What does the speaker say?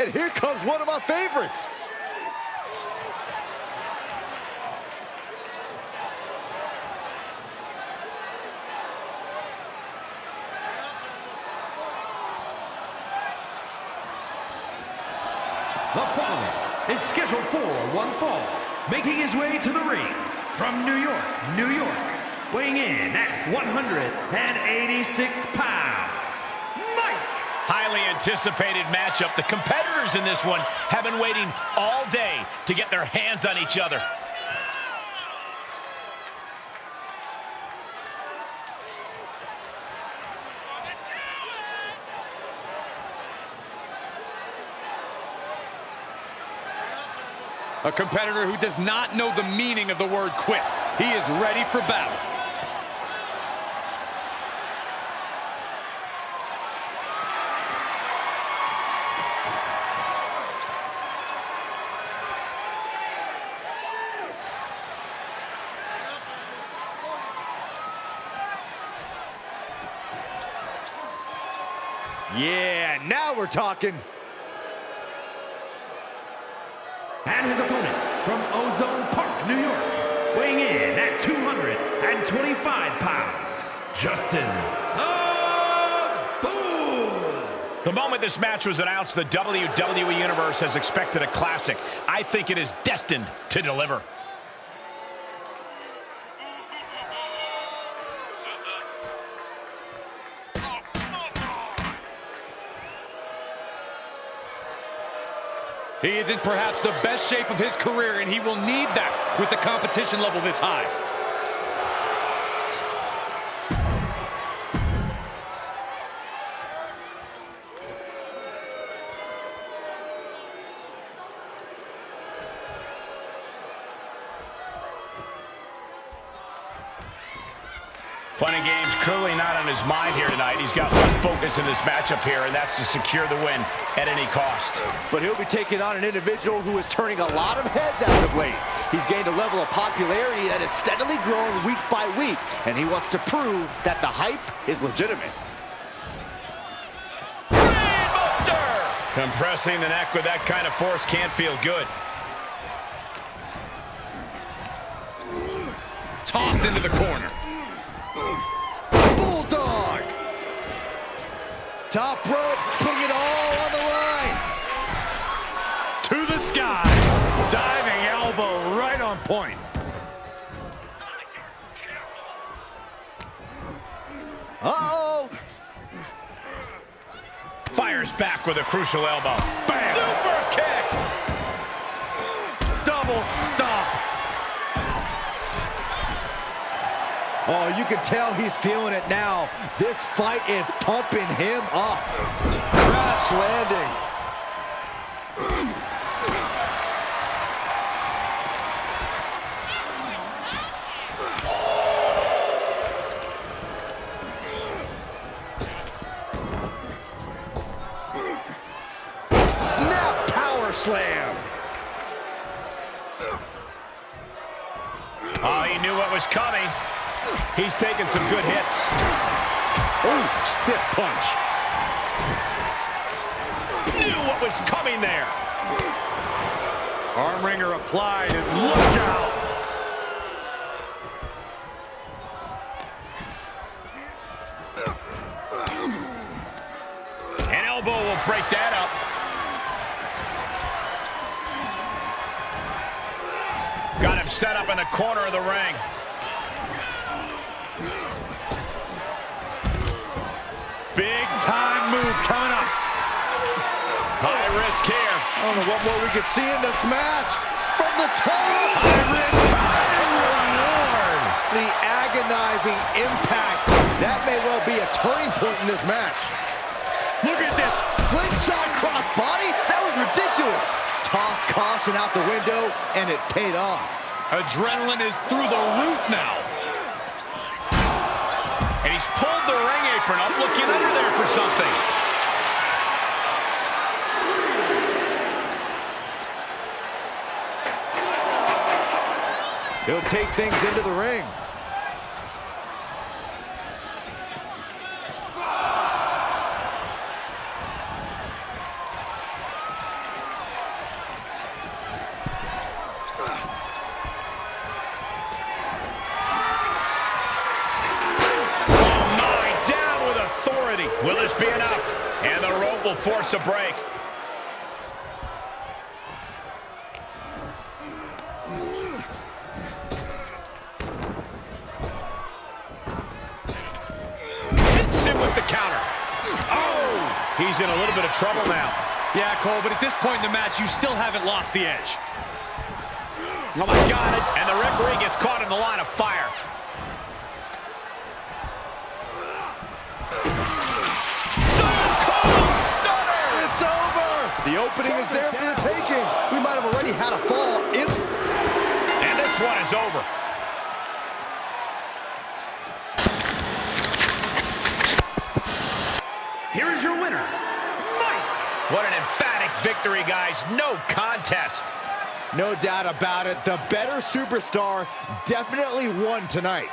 And here comes one of my favorites. The following is scheduled for one fall, making his way to the ring from New York, New York, weighing in at 186 pounds. Highly anticipated matchup. The competitors in this one have been waiting all day to get their hands on each other. A competitor who does not know the meaning of the word quit. He is ready for battle. Yeah, now we're talking. And his opponent from Ozone Park, New York, weighing in at 225 pounds, Justin Boom. The moment this match was announced, the WWE Universe has expected a classic. I think it is destined to deliver. He is in perhaps the best shape of his career, and he will need that with the competition level this high. Fun and games clearly not on his mind here tonight. He's got one focus in this matchup here, and that's to secure the win at any cost. But he'll be taking on an individual who is turning a lot of heads out of late. He's gained a level of popularity that is steadily growing week by week, and he wants to prove that the hype is legitimate. Compressing the neck with that kind of force can't feel good. Tossed into the corner. Top rope, putting it all on the line. To the sky. Diving elbow right on point. Uh-oh! Fires back with a crucial elbow. Bam. Super kick! Double stomp. Oh, you can tell he's feeling it now. This fight is pumping him up. Crash landing. Snap power slam. Oh, he knew what was coming. He's taking some good hits. Oh, stiff punch. Knew what was coming there. Arm wringer applied, and look out. An elbow will break that up. Got him set up in the corner of the ring. Big time move coming up. High risk here. I don't know what more we could see in this match. From the top. High risk, high. The agonizing impact. That may well be a turning point in this match. Look at this. Slingshot cross body? That was ridiculous. Tossed caution out the window, and it paid off. Adrenaline is through the roof now. And he's pulled the ring apron up, looking under there for something. He'll take things into the ring. Will force a break. Hits him with the counter. Oh! He's in a little bit of trouble now. Yeah, Cole, but at this point in the match, you still haven't lost the edge. Oh, my God. And the referee gets caught in the line of fire. The opening is there for the taking. We might have already had a fall. If And this one is over. Here is your winner, Mike. What an emphatic victory, guys. No contest. No doubt about it. The better superstar definitely won tonight.